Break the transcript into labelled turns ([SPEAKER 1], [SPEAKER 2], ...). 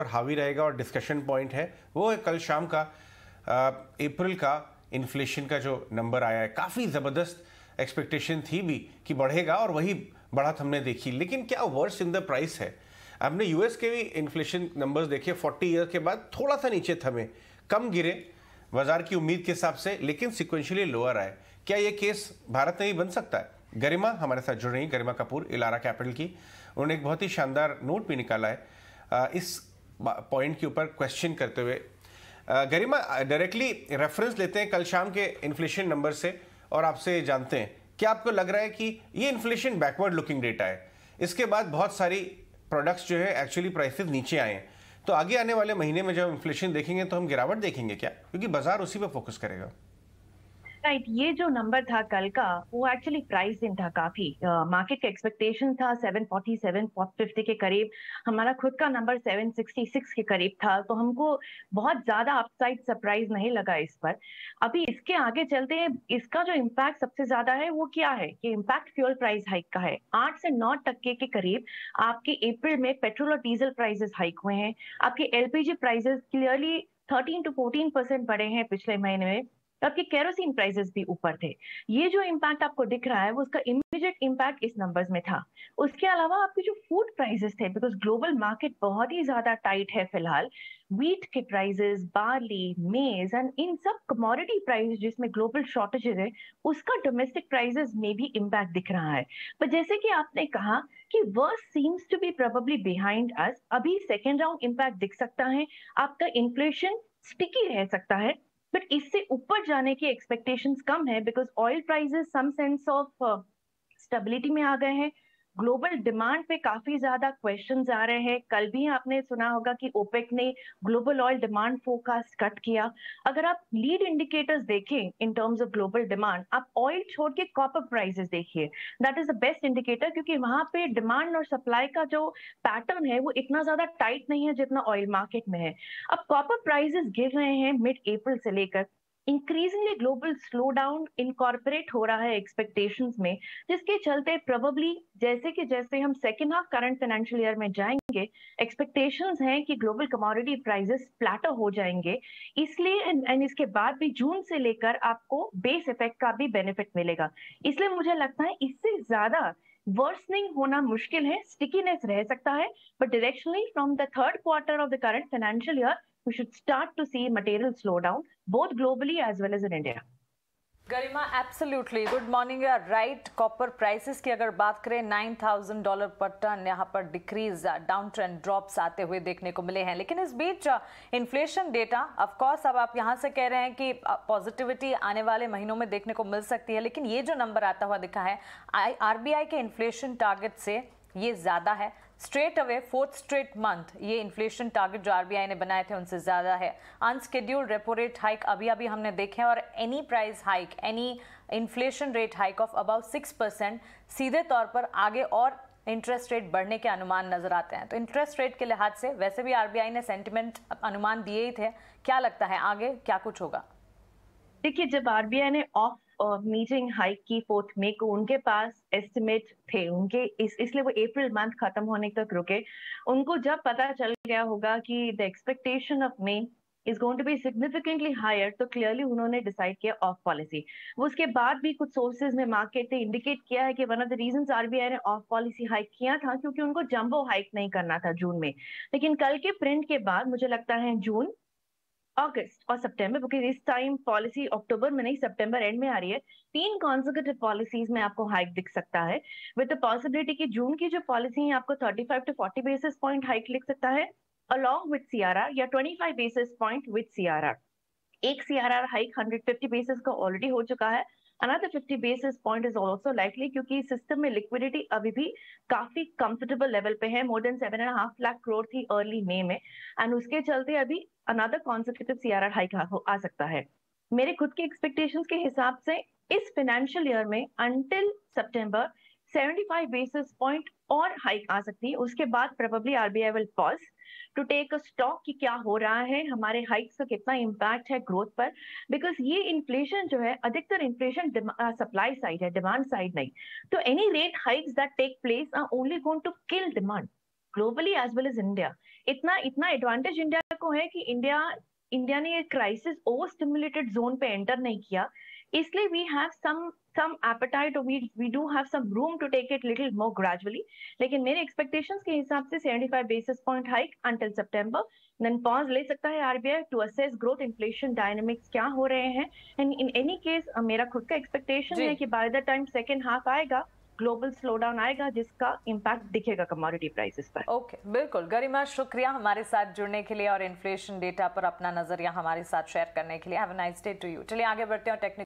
[SPEAKER 1] हावी रहेगा और डिस्कशन पॉइंट है। वो है कल शाम का अप्रैल का इन्फ्लेशन का जो नंबर आया है, काफ़ी ज़बरदस्त एक्सपेक्टेशन थी भी कि बढ़ेगा और वही बढ़त हमने देखी। लेकिन क्या वर्स इन द प्राइस है? हमने यूएस के भी इन्फ्लेशन नंबर्स देखे 40 ईयर के बाद थोड़ा सा नीचे थमे, कम गिरे बाज़ार की उम्मीद के हिसाब से, लेकिन सिक्वेंशली लोअर आए। क्या ये केस भारत में ही बन सकता है? गरिमा हमारे साथ जुड़ रही गरिमा कपूर, इलारा कैपिटल की। उन्होंने एक बहुत ही शानदार नोट भी निकाला है। इस पॉइंट के ऊपर क्वेश्चन करते हुए। गरिमा डायरेक्टली रेफरेंस लेते हैं कल शाम के इन्फ्लेशन नंबर से और आपसे जानते हैं। क्या आपको लग रहा है कि ये इन्फ्लेशन बैकवर्ड लुकिंग डेटा है? इसके बाद बहुत सारी प्रोडक्ट्स जो है एक्चुअली प्राइसेस नीचे आए हैं। तो आगे आने वाले महीने में जब इन्फ्लेशन देखेंगे तो हम गिरावट देखेंगे क्या? क्योंकि बाज़ार उसी पर फोकस करेगा।
[SPEAKER 2] राइट ये जो नंबर था कल का, वो एक्चुअली प्राइस दिन था काफ़ी। मार्केट का एक्सपेक्टेशन था 740 750 के करीब। हमारा खुद का नंबर 766 के करीब था तो हमको बहुत ज़्यादा अपसाइड सरप्राइज़ नहीं लगा इस पर। अभी इसके आगे चलते हैं, इसका जो इम्पैक्ट सबसे ज़्यादा है, वो क्या है? कि इम्पैक्ट फ्यूल प्राइस हाइक का है। आठ से नौ टक्के के करीब आपके अप्रैल में पेट्रोल और डीजल प्राइसेस हाइक हुए हैं। आपके LPG prices clearly thirteen to fourteen percent बढ़े हैं पिछले महीने में। आपके केरोसिन प्राइसेस भी ऊपर थे। ये जो इम्पैक्ट आपको दिख रहा है, वो उसका इमीडिएट इम्पैक्ट इस नंबर्स में था। उसके अलावा आपके जो फ़ूड प्राइसेस थे बिकॉज़ ग्लोबल मार्केट बहुत ही ज़्यादा टाइट है फ़िलहाल वीट के प्राइसेस बार्ली मेज एंड इन सब कमोडिटी प्राइस जिसमें ग्लोबल शॉर्टेजेस है, उसका डोमेस्टिक प्राइसेस में भी इम्पैक्ट दिख रहा है। पर जैसे कि आपने कहा कि worst seems to be probably behind us अभी सेकेंड राउंड इम्पैक्ट दिख सकता है, आपका इन्फ्लेशन स्टिकी रह सकता है बट इससे ऊपर जाने की एक्सपेक्टेशंस कम है because oil prices some sense of stability में आ गए हैं। ग्लोबल डिमांड पे काफ़ी ज़्यादा क्वेश्चन आ रहे हैं। कल भी आपने सुना होगा कि ओपेक ने global oil demand forecast cut किया। अगर आप लीड इंडिकेटर्स देखें in terms of global demand आप ऑयल छोड़ के कॉपर प्राइसेस देखिए। That is the best indicator क्योंकि वहाँ पे डिमांड और सप्लाई का जो पैटर्न है, वो इतना ज़्यादा टाइट नहीं है जितना ऑयल मार्केट में है। अब कॉपर प्राइसेस गिर रहे हैं मिड अप्रैल से लेकर। Increasingly global slow down incorporate हो रहा है एक्सपेक्टेशंस में, जिसके चलते प्रोबेबली जैसे कि जैसे हम second half current financial year में जाएँगे एक्सपेक्टेशंस हैं कि ग्लोबल कमोडिटी प्राइजेस फ्लैटर हो जाएँगे। इसलिए एंड इसके बाद भी जून से लेकर आपको बेस इफ़ेक्ट का भी बेनिफिट मिलेगा। इसलिए मुझे लगता है इससे ज़्यादा वर्सनिंग होना मुश्किल है स्टिकीनेस रह सकता है but directionally from the third quarter of the current financial year we should start to see material slowdown, both globally as well as in India.
[SPEAKER 3] Garima absolutely good morning you right copper prices की अगर बात करें 9000 dollar पर ton यहाँ पर decrease down trend drops आते हुए देखने को मिले हैं। लेकिन इस बीच इन्फ्लेशन डेटा ऑफ़ कोर्स अब आप यहाँ से कह रहे हैं कि पॉजिटिविटी आने वाले महीनों में देखने को मिल सकती है। लेकिन ये जो नंबर आता हुआ दिखा है आरबीआई के इन्फ्लेशन टारगेट से ये ज़्यादा है। Straight away fourth straight month. ये इन्फ्लेशन टारगेट जो आरबीआई ने बनाए थे, उनसे ज़्यादा है। अनस्केड्यूल्ड रेपो रेट हाइक अभी अभी हमने देखे और any price hike any inflation rate hike of about six percent सीधे तौर पर आगे और इंटरेस्ट रेट बढ़ने के अनुमान नज़र आते हैं। तो इंटरेस्ट रेट के लिहाज से वैसे भी आरबीआई ने सेंटिमेंट अनुमान दिए ही थे। क्या लगता है आगे, क्या कुछ होगा?
[SPEAKER 2] देखिए, जब आरबीआई ने ऑफ़ मीटिंग हाइक की फोर्थ मे को उनके पास एस्टिमेट थे, उनके इस, इसलिए वो अप्रैल मंथ खत्म होने तक रुके। उनको जब पता चल गया होगा कि the expectation of May is going to be significantly higher तो क्लियरली उन्होंने डिसाइड किया ऑफ़ पॉलिसी उसके बाद भी कुछ सोर्सेज में मार्केट ने इंडिकेट किया है कि one of the reason RBI ने ऑफ़ पॉलिसी हाइक किया था, क्योंकि उनको जंबो हाइक नहीं करना था जून में। लेकिन कल के प्रिंट के बाद, मुझे लगता है जून अगस्त और सितंबर, क्योंकि इस टाइम पॉलिसी अक्टूबर में नहीं, सितंबर एंड में आ रही है। तीन कॉन्जिक्यूटिव पॉलिसीज़ में आपको हाइक दिख सकता है। विद द पॉसिबिलिटी कि जून की जो पॉलिसी है, आपको 35 टू 40 बेसिस पॉइंट हाइक लिख सकता है अलॉन्ग विद सीआरआर या 25 बेसिस पॉइंट विद सीआरआर एक सीआरआर हाइक 150 बेसिस का ऑलरेडी हो चुका है। Another 50 basis point is also likely क्योंकि सिस्टम में लिक्विडिटी अभी भी काफ़ी कंफर्टेबल लेवल पे है। More than seven and half lakh crore थी अर्ली मई में। एंड उसके चलते अभी अनदर कॉन्सिक्यूटिव सीआरआर हाइक आ सकता है। मेरे खुद के एक्सपेक्टेशंस के हिसाब से इस फाइनेंशियल ईयर में अंटिल सितंबर 75 बेसिस पॉइंट और हाइक आ सकती है। उसके बाद probably RBI will pause to take a stock की क्या हो रहा है, हमारे हाइक्स का कितना इम्पैक्ट है ग्रोथ पर। बिकॉज़ ये इन्फ्लेशन जो है, अधिकतर इन्फ्लेशन सप्लाई साइड है डिमांड साइड नहीं। तो any rate hikes that take place are only going to kill demand globally as well as India इतना इतना एडवांटेज इंडिया को है कि इंडिया इंडिया ने क्राइसिस ओवर स्टिमुलेटेड जोन पे एंटर नहीं किया। इसलिए we have some some appetite we we do have some room to take it little more gradually लेकिन मेरे एक्सपेक्टेशंस के हिसाब से 75 basis point hike until September then pause ले सकता है RBI to assess growth inflation dynamics क्या हो रहे हैं। एंड इन एनी केस मेरा खुद का एक्सपेक्टेशन है कि by the time second half आएगा ग्लोबल स्लोडाउन आएगा जिसका इंपैक्ट दिखेगा कमोडिटी प्राइसेस पर।
[SPEAKER 3] ओके okay, बिल्कुल। गरिमा शुक्रिया हमारे साथ जुड़ने के लिए और इन्फ्लेशन डेटा पर अपना नज़रिया हमारे साथ शेयर करने के लिए। Have a nice day to you चलिए आगे बढ़ते हैं टेक्निक